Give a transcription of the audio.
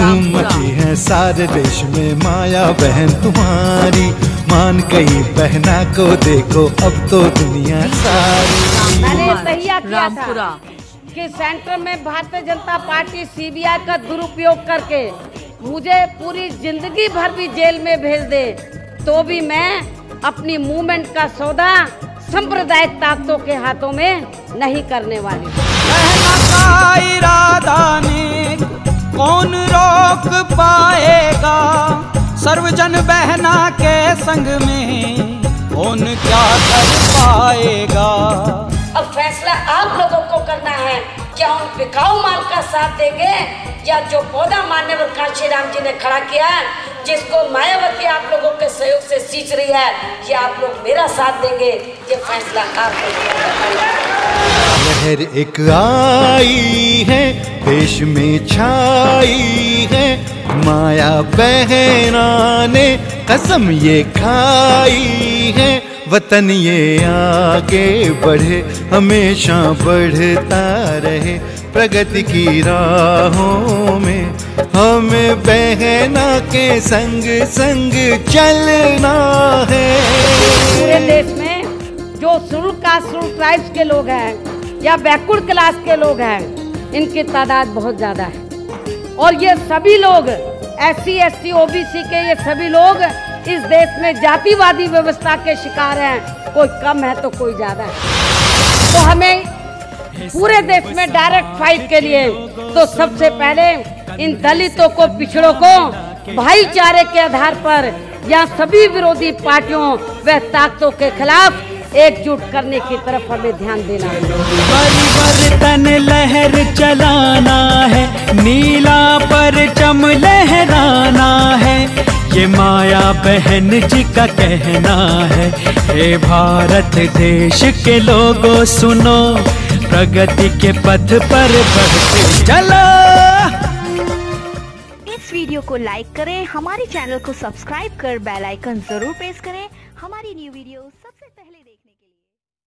धूम मची है सारे देश में माया बहन तुम्हारी। मान कहीं बहना को देखो अब तो दुनिया सारी। मैंने तहिया किया था रामपुरा। कि सेंटर में भारतीय जनता पार्टी सीबीआई का दुरुपयोग करके मुझे पूरी ज़िंदगी भर भी जेल में भेज दे तो भी मैं अपनी मूवमेंट का सौदा सांप्रदायिक ताकतों के हाथों में नहीं करने वाली। कहना इरादा ने कौन रोक पाएगा? सर्वजन बहना के संग में कौन क्या कर पाएगा? अब फैसला आप लोगों को करना है, क्या हम बिकाऊ माल का साथ देंगे? या जो पौधा मान्यवर कांशी राम जी ने खड़ा किया जिसको मायावती आप लोगों के सहयोग से सींच रही है ये आप लोग मेरा साथ देंगे, ये फैसला आप को लहर एक आई है, देश में छाई है, माया बहना ने कसम ये खाई है। वतन ये आगे बढ़े, हमेशा बढ़ता रहे। प्रगति की राहों में हमें बहना के संग संग चलना पूरे है देश में जो शुरू का शुरू ट्राइब्स के लोग हैं, या बैकवर्ड क्लास के लोग हैं, इनकी तादाद बहुत ज़्यादा है। और ये सभी लोग एस सी एस के ये सभी लोग इस देश में जातिवादी व्यवस्था के शिकार हैं। कोई कम है तो कोई ज़्यादा है। तो हमें पूरे देश में डायरेक्ट फाइट के लिए तो सबसे पहले इन दलितों को, पिछड़ों को, भाईचारे के आधार पर या सभी विरोधी पार्टियों व ताकतों के खिलाफ एकजुट करने की तरफ़ हमें ध्यान देना है। ये माया बहन जी का कहना है, हे भारत देश के लोगों, सुनो, प्रगति के पथ पर बढ़ते चलो। इस वीडियो को लाइक करें, हमारे चैनल को सब्सक्राइब कर बेल आइकन ज़रूर प्रेस करें। हमारी न्यू वीडियो